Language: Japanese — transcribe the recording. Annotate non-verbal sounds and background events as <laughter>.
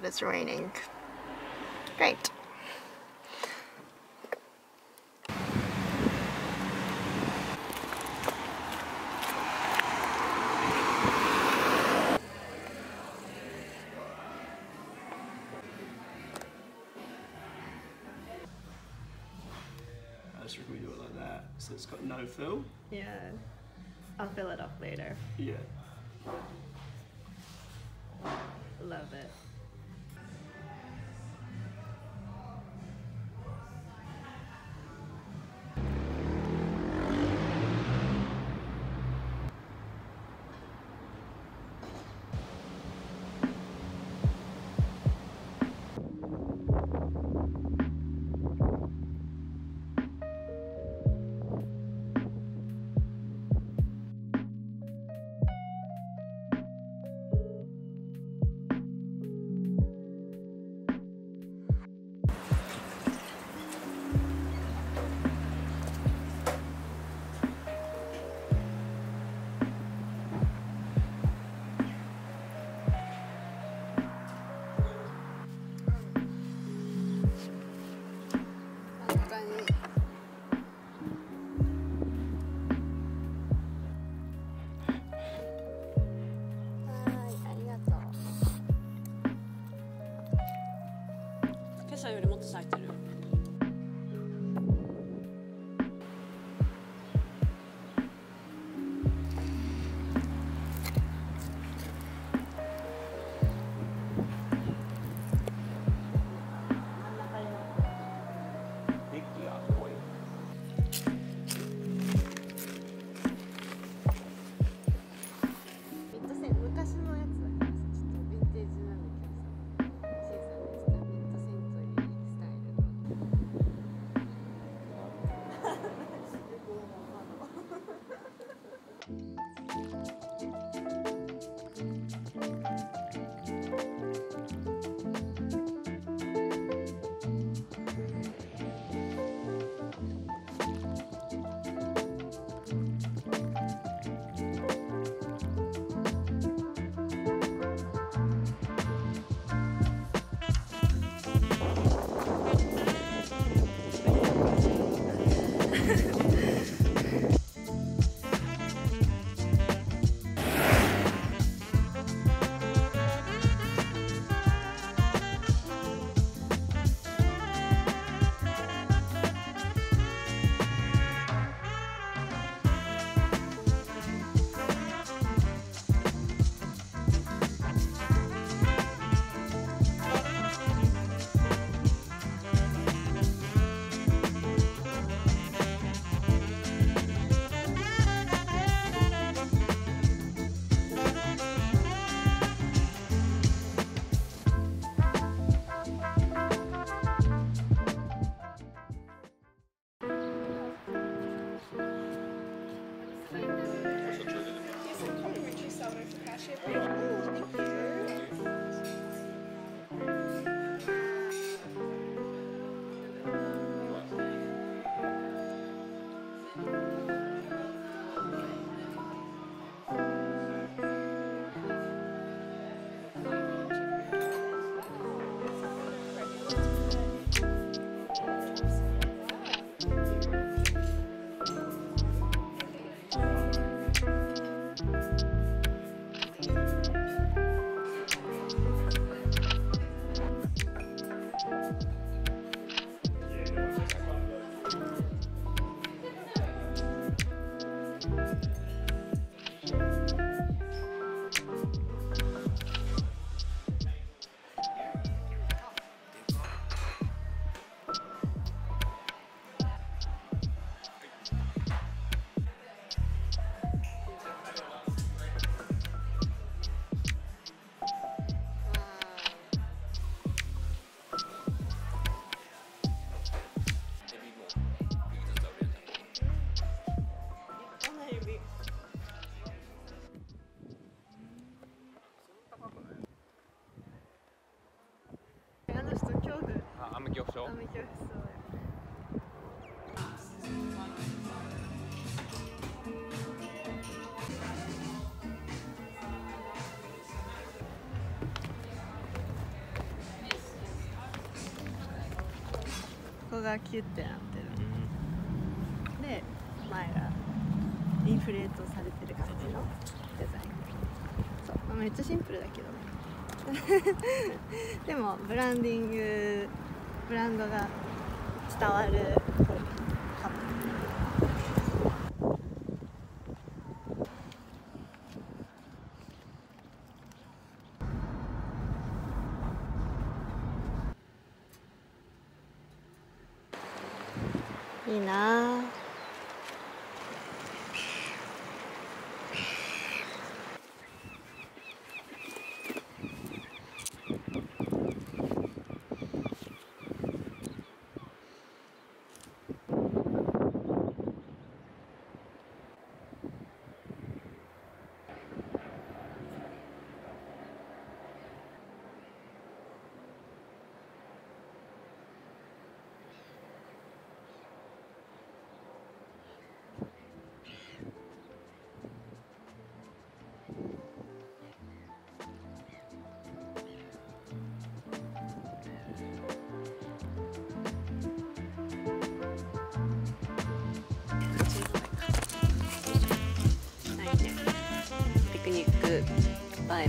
but it's raining. Great. I just reckon we do it like that. So it's got no fill. Yeah. I'll fill it up later. Yeah. Love it. C'était Ooh, ょめっそうここがキュッてなってる、うん、で前がインフレートされてる感じのデザイン。そうめっちゃシンプルだけど <laughs> でもブランディングブランドが伝わる。いいなあ。Bye.